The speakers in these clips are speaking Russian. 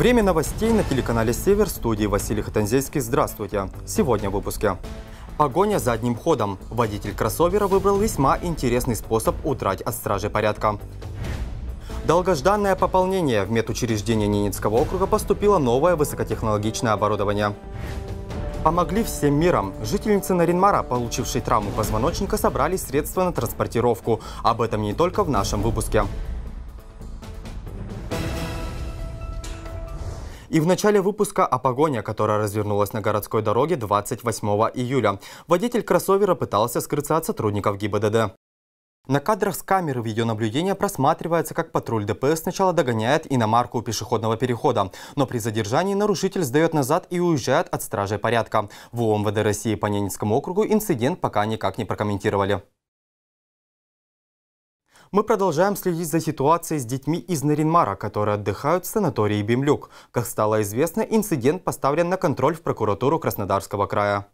Время новостей на телеканале «Север» студии Василий Хатанзейский. Здравствуйте. Сегодня в выпуске. Погоня задним ходом. Водитель кроссовера выбрал весьма интересный способ удрать от стражи порядка. Долгожданное пополнение. В медучреждение Ненецкого округа поступило новое высокотехнологичное оборудование. Помогли всем миром. Жительницы Наринмара, получившей травму позвоночника, собрали средства на транспортировку. Об этом не только в нашем выпуске. И в начале выпуска о погоне, которая развернулась на городской дороге 28 июля. Водитель кроссовера пытался скрыться от сотрудников ГИБДД. На кадрах с камеры видеонаблюдения просматривается, как патруль ДПС сначала догоняет иномарку у пешеходного перехода, но при задержании нарушитель сдает назад и уезжает от стражей порядка. В УМВД России по Ненецкому округу инцидент пока никак не прокомментировали. Мы продолжаем следить за ситуацией с детьми из Наринмара, которые отдыхают в санатории Бимлюк. Как стало известно, инцидент поставлен на контроль в прокуратуру Краснодарского края.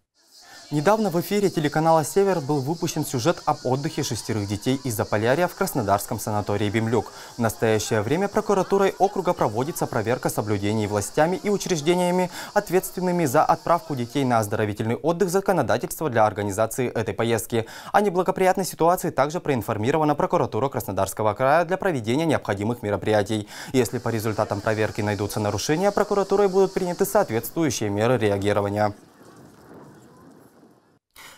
Недавно в эфире телеканала «Север» был выпущен сюжет об отдыхе шестерых детей из Заполярья в Краснодарском санатории «Бимлюк». В настоящее время прокуратурой округа проводится проверка соблюдений властями и учреждениями, ответственными за отправку детей на оздоровительный отдых законодательства для организации этой поездки. О неблагоприятной ситуации также проинформирована прокуратура Краснодарского края для проведения необходимых мероприятий. Если по результатам проверки найдутся нарушения, прокуратурой будут приняты соответствующие меры реагирования.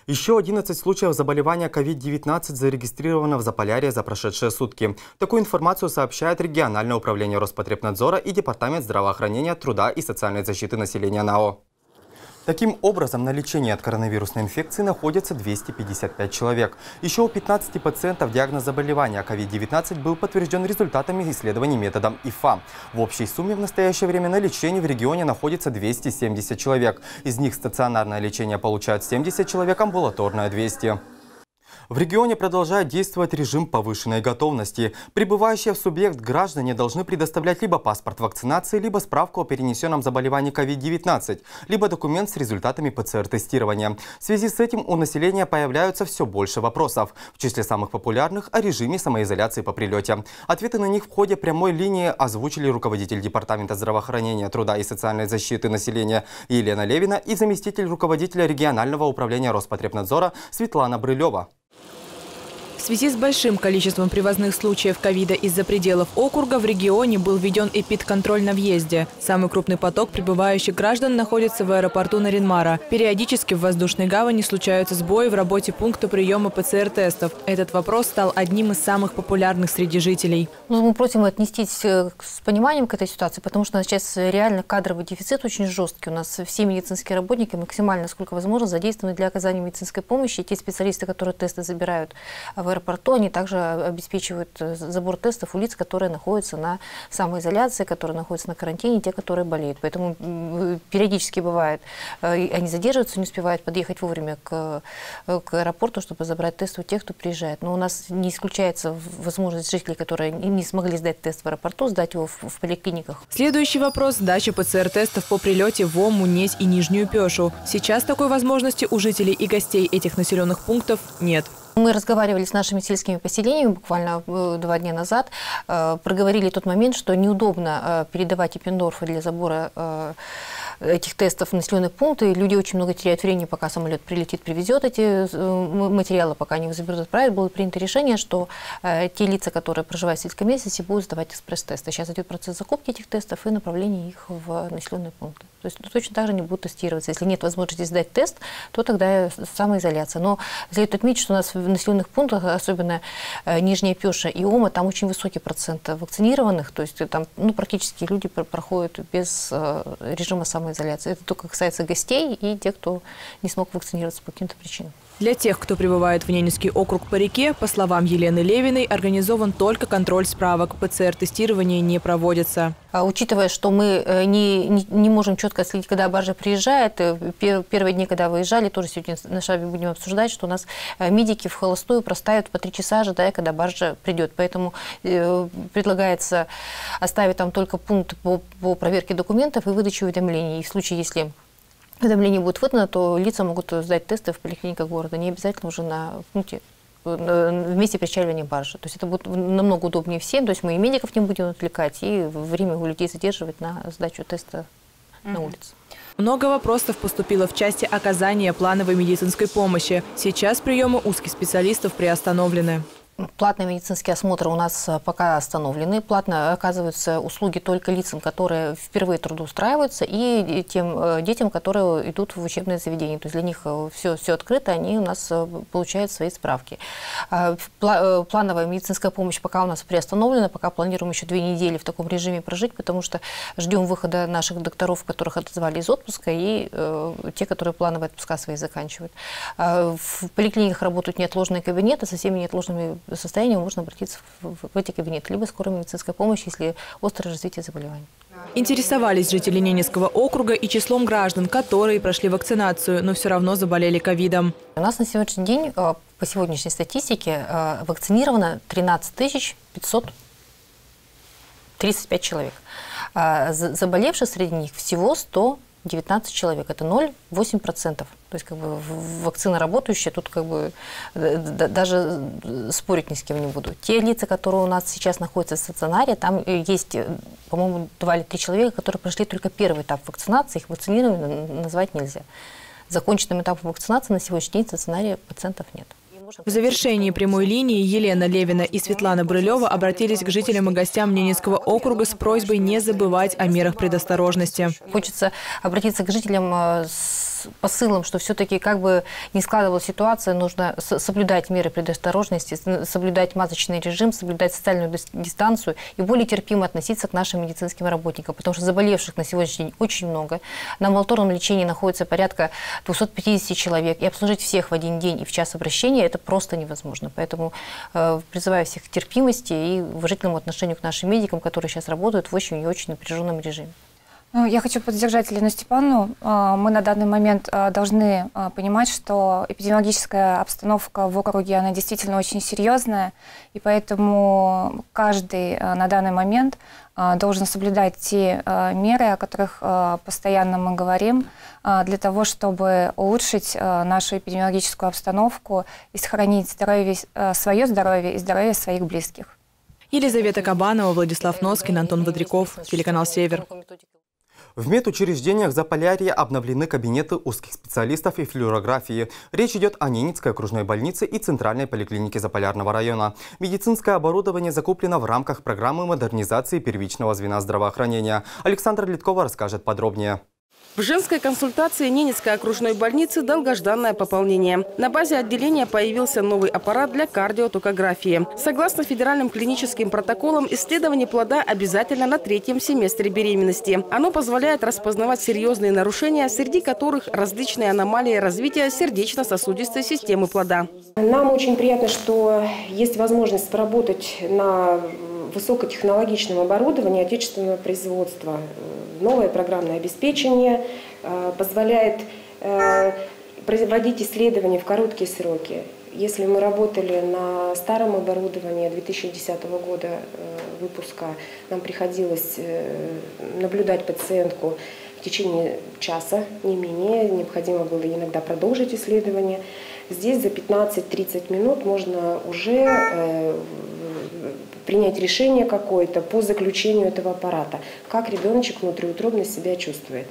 Еще 11 случаев заболевания COVID-19 зарегистрировано в Заполярье за прошедшие сутки. Такую информацию сообщает региональное управление Роспотребнадзора и Департамент здравоохранения, труда и социальной защиты населения НАО. Таким образом, на лечении от коронавирусной инфекции находится 255 человек. Еще у 15 пациентов диагноз заболевания COVID-19 был подтвержден результатами исследований методом ИФА. В общей сумме в настоящее время на лечении в регионе находится 270 человек. Из них стационарное лечение получают 70 человек, амбулаторное 200. В регионе продолжает действовать режим повышенной готовности. Прибывающие в субъект граждане должны предоставлять либо паспорт вакцинации, либо справку о перенесенном заболевании COVID-19, либо документ с результатами ПЦР-тестирования. В связи с этим у населения появляются все больше вопросов. В числе самых популярных – о режиме самоизоляции по прилете. Ответы на них в ходе прямой линии озвучили руководитель Департамента здравоохранения, труда и социальной защиты населения Елена Левина и заместитель руководителя регионального управления Роспотребнадзора Светлана Брылева. Связи с большим количеством привозных случаев ковида из-за пределов округа в регионе был введен эпидконтроль на въезде. Самый крупный поток прибывающих граждан находится в аэропорту Наринмара. Периодически в воздушной гавани случаются сбои в работе пункта приема ПЦР-тестов. Этот вопрос стал одним из самых популярных среди жителей. Ну, мы просим отнестись э, с пониманием к этой ситуации, потому что сейчас реально кадровый дефицит очень жесткий. У нас все медицинские работники максимально, сколько возможно, задействованы для оказания медицинской помощи. И те специалисты, которые тесты забирают в в аэропорту, они также обеспечивают э, забор тестов у лиц, которые находятся на самоизоляции, которые находятся на карантине, те, которые болеют. Поэтому периодически бывает, э, они задерживаются, не успевают подъехать вовремя к, э, к аэропорту, чтобы забрать тест у тех, кто приезжает. Но у нас не исключается возможность жителей, которые не смогли сдать тест в аэропорту, сдать его в, в поликлиниках. Следующий вопрос – сдача ПЦР-тестов по прилете в Ом, Мунесь и Нижнюю Пешу. Сейчас такой возможности у жителей и гостей этих населенных пунктов нет. Мы разговаривали с нашими сельскими поселениями буквально э, два дня назад, э, проговорили тот момент, что неудобно э, передавать эпендорфы для забора этих тестов в населенные пункты. Люди очень много теряют времени, пока самолет прилетит, привезет эти материалы, пока они их заберут, отправят. Было принято решение, что те лица, которые проживают в сельском местности, будут сдавать экспресс-тесты. Сейчас идет процесс закупки этих тестов и направления их в населенные пункты. То есть точно так же не будут тестироваться. Если нет возможности сдать тест, то тогда самоизоляция. Но следует отметить, что у нас в населенных пунктах, особенно э, Нижняя Пеша и Ома, там очень высокий процент вакцинированных. То есть там ну, практически люди проходят без э, режима самоизоляции. Это только касается гостей и тех, кто не смог вакцинироваться по каким-то причинам. Для тех, кто прибывает в Ненецкий округ по реке, по словам Елены Левиной, организован только контроль справок. ПЦР-тестирование не проводится. А, учитывая, что мы э, не, не, можем четко следить, когда баржа приезжает, э, первые дни, когда выезжали, тоже сегодня на шабе будем обсуждать, что у нас э, медики в холостую простаивают по три часа, ожидая, когда баржа придет. Поэтому предлагается оставить там только пункт по, по проверке документов и выдаче уведомлений. И в случае, если уведомление будет выдано, то лица могут сдать тесты в поликлиниках города, не обязательно уже на пункте в месте причаливания баржи. То есть это будет намного удобнее всем, то есть мы и медиков не будем отвлекать, и время у людей задерживать на сдачу теста mm-hmm. на улице. Много вопросов поступило в части оказания плановой медицинской помощи. Сейчас приемы узких специалистов приостановлены. Платные медицинские осмотры у нас э, пока остановлены. Платно оказываются услуги только лицам, которые впервые трудоустраиваются, и тем э, детям, которые идут в учебное заведение. То есть для них все, э, все открыто, они у нас получают свои справки. Плановая медицинская помощь пока у нас приостановлена, пока планируем еще две недели в таком режиме прожить, потому что ждем выхода наших докторов, которых отозвали из отпуска, и те, которые плановые отпуска свои заканчивают. В поликлиниках работают неотложные кабинеты со всеми неотложными состоянию можно обратиться в, в эти кабинеты, либо скорой медицинской помощи, если острое развитие заболевания. Интересовались жители Ненецкого округа и числом граждан, которые прошли вакцинацию, но все равно заболели ковидом. У нас на сегодняшний день, э, по сегодняшней статистике, э, вакцинировано 13 535 человек. А заболевших среди них всего 100 19 человек. Это 0,8%. То есть как бы вакцина работающая, тут как бы даже спорить ни с кем не буду. Те лица, которые у нас сейчас находятся в стационаре, там есть, по-моему, два или три человека, которые прошли только первый этап вакцинации, их вакцинированными назвать нельзя. Законченным этапом вакцинации на сегодняшний день в стационаре пациентов нет. В завершении прямой линии Елена Левина и Светлана Брылева обратились к жителям и гостям Ненецкого округа с просьбой не забывать о мерах предосторожности. Хочется обратиться к жителям э, с посылом, что все-таки как бы не складывалась ситуация, нужно соблюдать меры предосторожности, соблюдать масочный режим, соблюдать социальную дистанцию и более терпимо относиться к нашим медицинским работникам, потому что заболевших на сегодняшний день очень много. На амбулаторном лечении находится порядка 250 человек, и обслужить всех в один день и в час обращения это просто невозможно. Поэтому э, призываю всех к терпимости и уважительному отношению к нашим медикам, которые сейчас работают в очень и очень напряженном режиме. Ну, я хочу поддержать Елену Степановну. А, мы на данный момент а, должны а, понимать, что эпидемиологическая обстановка в округе, она действительно очень серьезная, и поэтому каждый на данный момент должен соблюдать те меры, о которых постоянно мы говорим, для того, чтобы улучшить нашу эпидемиологическую обстановку и сохранить здоровье, свое здоровье и здоровье своих близких. Елизавета Кабанова, Владислав Носкин, Антон Бодряков, телеканал «Север». В медучреждениях Заполярья обновлены кабинеты узких специалистов и флюорографии. Речь идет о Ненецкой окружной больнице и Центральной поликлинике Заполярного района. Медицинское оборудование закуплено в рамках программы модернизации первичного звена здравоохранения. Александр Литкова расскажет подробнее. В женской консультации Ненецкой окружной больницы долгожданное пополнение. На базе отделения появился новый аппарат для кардиотокографии. Согласно федеральным клиническим протоколам, исследование плода обязательно на третьем семестре беременности. Оно позволяет распознавать серьезные нарушения, среди которых различные аномалии развития сердечно-сосудистой системы плода. Нам очень приятно, что есть возможность поработать на высокотехнологичном оборудовании отечественного производства. Новое программное обеспечение э, позволяет э, производить исследования в короткие сроки. Если мы работали на старом оборудовании 2010 года э, выпуска, нам приходилось наблюдать пациентку в течение часа, не менее, необходимо было иногда продолжить исследование. Здесь за 15-30 минут можно уже принять решение какое-то по заключению этого аппарата, как ребеночек внутриутробно себя чувствует.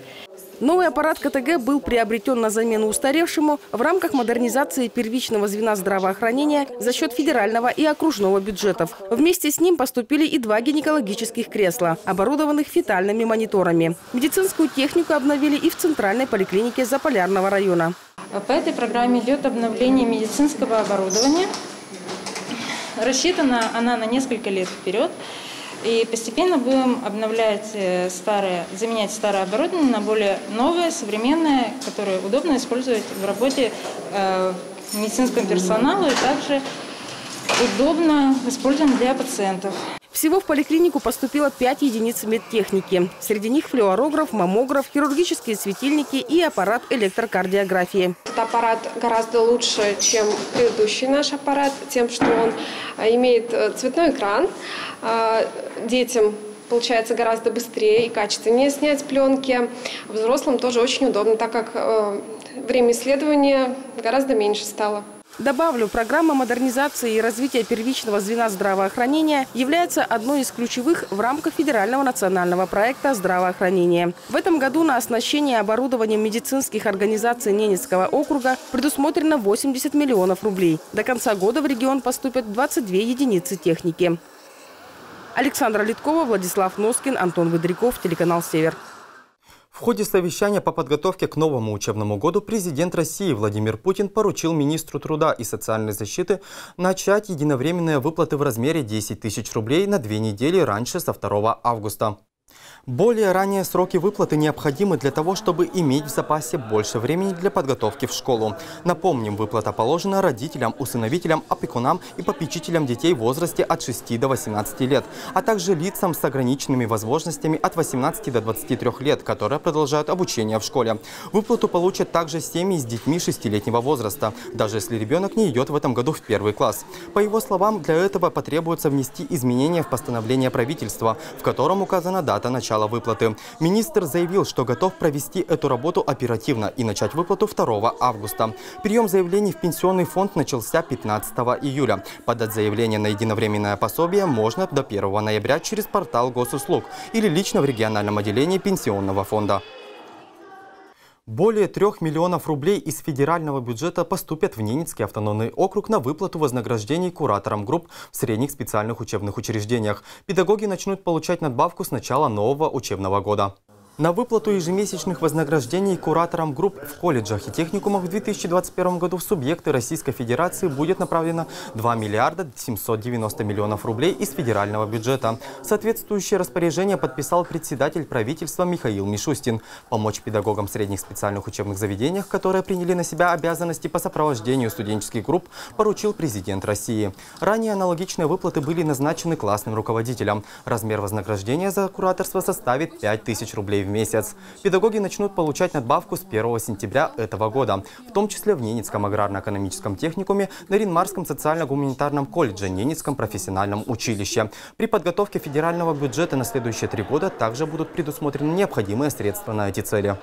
Новый аппарат КТГ был приобретен на замену устаревшему в рамках модернизации первичного звена здравоохранения за счет федерального и окружного бюджетов. Вместе с ним поступили и два гинекологических кресла, оборудованных фетальными мониторами. Медицинскую технику обновили и в центральной поликлинике Заполярного района. По этой программе идет обновление медицинского оборудования Рассчитана она на несколько лет вперед. И постепенно будем обновлять э, старое, заменять старое оборудование на более новое, современное, которое удобно использовать в работе э, медицинского персонала и также удобно использовать для пациентов. Всего в поликлинику поступило 5 единиц медтехники. Среди них флюорограф, маммограф, хирургические светильники и аппарат электрокардиографии. Этот аппарат гораздо лучше, чем предыдущий наш аппарат, тем, что он а, имеет э, цветной экран. А, детям получается гораздо быстрее и качественнее снять пленки. Взрослым тоже очень удобно, так как э, время исследования гораздо меньше стало. Добавлю, программа модернизации и развития первичного звена здравоохранения является одной из ключевых в рамках федерального национального проекта здравоохранения. В этом году на оснащение оборудованием медицинских организаций Ненецкого округа предусмотрено 80 миллионов рублей. До конца года в регион поступят 22 единицы техники. Александра Литкова, Владислав Носкин, Антон Выдряков, телеканал «Север». В ходе совещания по подготовке к новому учебному году президент России Владимир Путин поручил министру труда и социальной защиты начать единовременные выплаты в размере 10 тысяч рублей на две недели раньше, со 2 августа. Более ранние сроки выплаты необходимы для того, чтобы иметь в запасе больше времени для подготовки в школу. Напомним, выплата положена родителям, усыновителям, опекунам и попечителям детей в возрасте от 6 до 18 лет, а также лицам с ограниченными возможностями от 18 до 23 лет, которые продолжают обучение в школе. Выплату получат также семьи с детьми 6-летнего возраста, даже если ребенок не идет в этом году в первый класс. По его словам, для этого потребуется внести изменения в постановление правительства, в котором указана дата начала начала выплаты. Министр заявил, что готов провести эту работу оперативно и начать выплату 2 августа. Прием заявлений в пенсионный фонд начался 15 июля. Подать заявление на единовременное пособие можно до 1 ноября через портал госуслуг или лично в региональном отделении пенсионного фонда. Более трех миллионов рублей из федерального бюджета поступят в Ненецкий автономный округ на выплату вознаграждений кураторам групп в средних специальных учебных учреждениях. Педагоги начнут получать надбавку с начала нового учебного года. На выплату ежемесячных вознаграждений кураторам групп в колледжах и техникумах в 2021 году в субъекты Российской Федерации будет направлено 2 миллиарда 790 миллионов рублей из федерального бюджета. Соответствующее распоряжение подписал председатель правительства Михаил Мишустин. Помочь педагогам средних специальных учебных заведениях, которые приняли на себя обязанности по сопровождению студенческих групп, поручил президент России. Ранее аналогичные выплаты были назначены классным руководителям. Размер вознаграждения за кураторство составит 5000 рублей в месяц. Педагоги начнут получать надбавку с 1 сентября этого года, в том числе в Ненецком аграрно-экономическом техникуме, на Ринмарском социально-гуманитарном колледже, Ненецком профессиональном училище. При подготовке федерального бюджета на следующие три года также будут предусмотрены необходимые средства на эти цели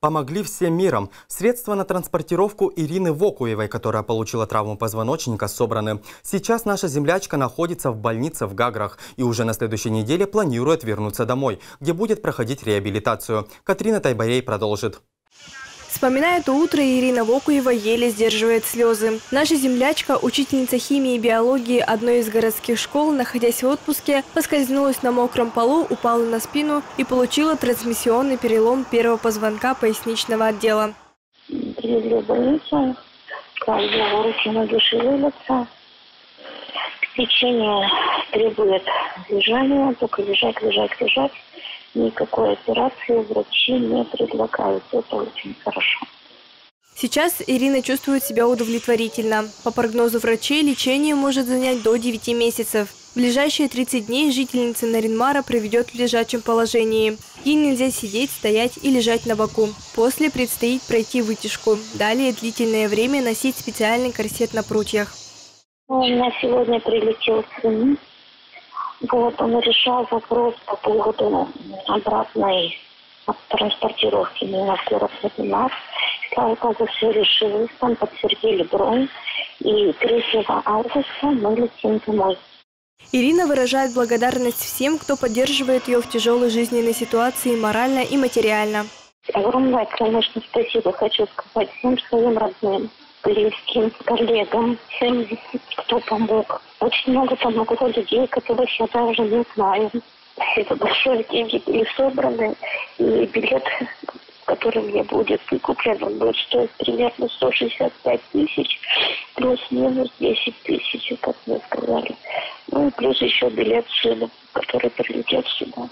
помогли всем миром. Средства на транспортировку Ирины Вокуевой, которая получила травму позвоночника, собраны. Сейчас наша землячка находится в больнице в Гаграх и уже на следующей неделе планирует вернуться домой, где будет проходить реабилитацию. Катрина Тайбарей продолжит. Вспоминая то утро, Ирина Вокуева еле сдерживает слезы. Наша землячка, учительница химии и биологии одной из городских школ, находясь в отпуске, поскользнулась на мокром полу, упала на спину и получила трансмиссионный перелом первого позвонка поясничного отдела. Привезли в больницу, когда руки ноги шевелятся, течение требует лежания, только лежать, лежать, лежать никакой операции врачи не предлагают. Это очень хорошо. Сейчас Ирина чувствует себя удовлетворительно. По прогнозу врачей, лечение может занять до 9 месяцев. В ближайшие 30 дней жительница Наринмара проведет в лежачем положении. Ей нельзя сидеть, стоять и лежать на боку. После предстоит пройти вытяжку. Далее длительное время носить специальный корсет на прутьях. У меня сегодня прилетел сын вот он решал вопрос по поводу обратной транспортировки меня в город Владимир. Слава все решилось, там подтвердили бронь. И 3 августа мы летим домой. Ирина выражает благодарность всем, кто поддерживает ее в тяжелой жизненной ситуации морально и материально. Огромное, конечно, спасибо хочу сказать всем своим родным, близким, коллегам, всем, кто помог. Очень много помогло людей, которых я даже не знаю. Это большие деньги были собраны, и билет, который мне будет куплен, он будет стоить примерно 165 тысяч, плюс-минус 10 тысяч, как мне сказали. Ну и плюс еще билет сына, который прилетит сюда.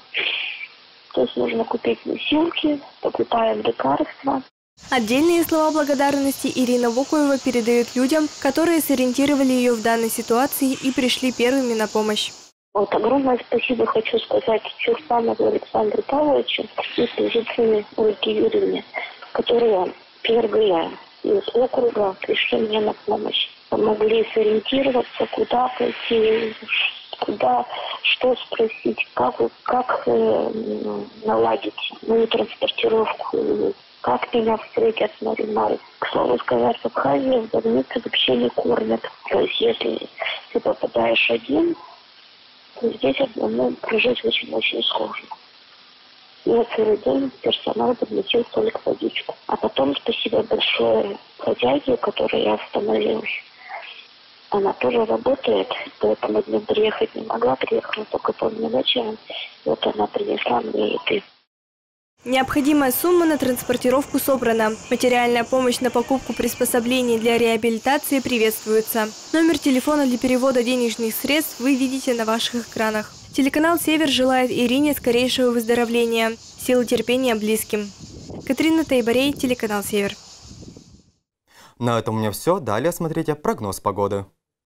То есть нужно купить носилки, покупаем лекарства. Отдельные слова благодарности Ирина Вокуева передает людям, которые сориентировали ее в данной ситуации и пришли первыми на помощь. Вот огромное спасибо хочу сказать Чурсанову Александру Павловичу и Позитивной Ольге Юрьевне, которые первые из округа пришли мне на помощь. Помогли сориентироваться, куда пойти, куда, что спросить, как, как э, наладить мою транспортировку, как меня встретят на Римаре. К слову сказать, в Абхазии в больнице вообще не кормят. То есть если ты попадаешь один, то здесь одному прожить очень-очень сложно. Я целый день персонал подметил только водичку. А потом спасибо большое хозяйке, которой я остановилась. Она тоже работает, поэтому днем приехать не могла, приехала только поздно вечером. Вот она принесла мне еды. Необходимая сумма на транспортировку собрана. Материальная помощь на покупку приспособлений для реабилитации приветствуется. Номер телефона для перевода денежных средств вы видите на ваших экранах. Телеканал «Север» желает Ирине скорейшего выздоровления. Силы терпения близким. Катрина Тайбарей, телеканал «Север». На этом у меня все. Далее смотрите прогноз погоды.